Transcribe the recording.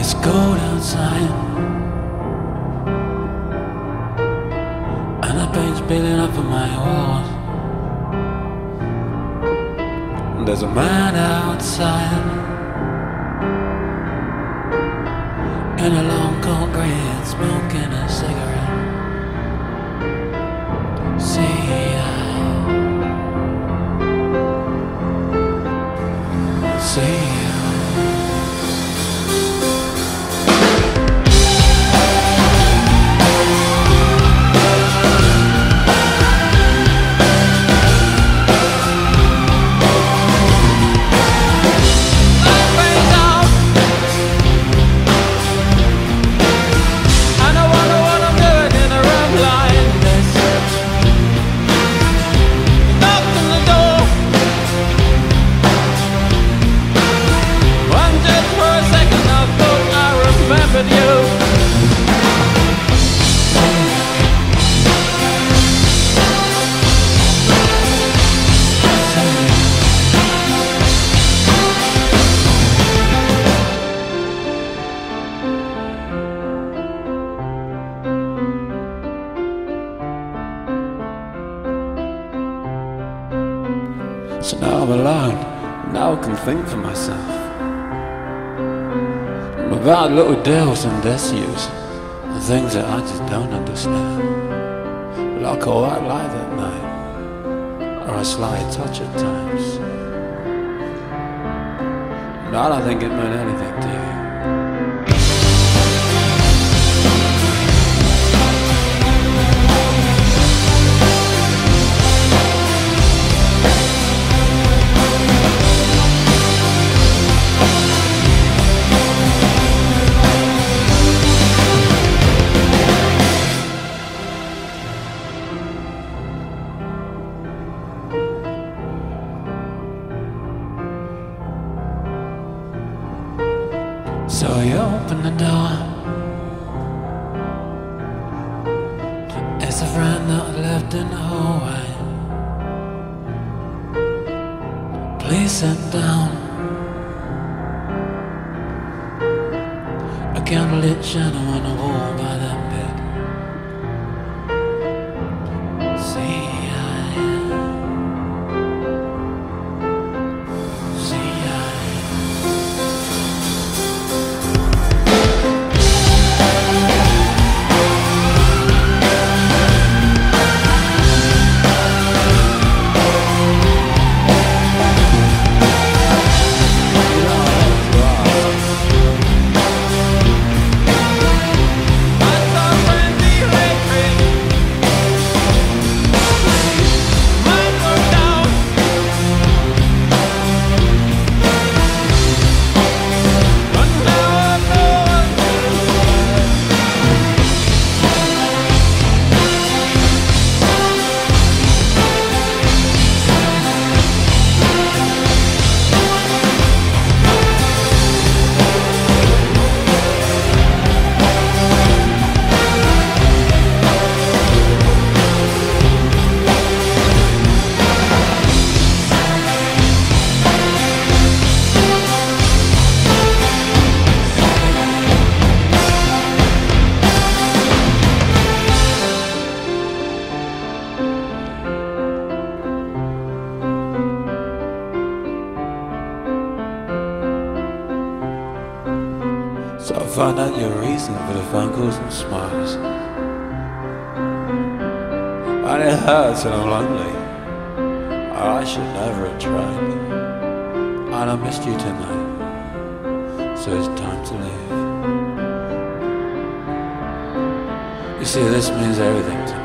It's cold outside. And the paint's building up on my walls. There's a man outside. In a long cold grid, smoking a cigarette. See, So now I'm alone. Now I can think for myself. About little deals and disuse. And things that I just don't understand. Like a white light at night. Or a sly touch at times. And I don't think it meant anything to you. So you open the door. It's a friend that left in the hallway. Please sit down. A candlelit shadow on the wall by that find out your reason for the calls and smiles. And it hurts and I'm lonely. I should never have tried. And I missed you tonight. So it's time to leave. You see, this means everything to me.